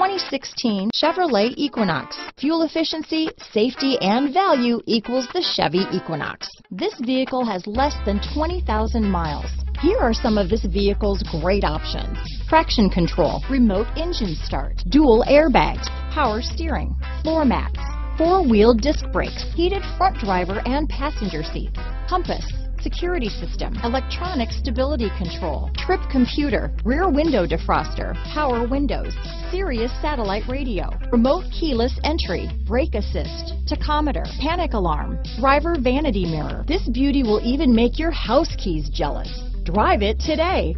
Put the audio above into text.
2016 Chevrolet Equinox. Fuel efficiency, safety, and value equals the Chevy Equinox. This vehicle has less than 20,000 miles. Here are some of this vehicle's great options. Traction control, remote engine start, dual airbags, power steering, floor mats, four-wheel disc brakes, heated front driver and passenger seats, compass, security system, electronic stability control, trip computer, rear window defroster, power windows, Sirius satellite radio, remote keyless entry, brake assist, tachometer, panic alarm, driver vanity mirror. This beauty will even make your house keys jealous. Drive it today.